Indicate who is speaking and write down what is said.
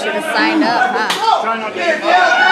Speaker 1: Should have signed up, huh?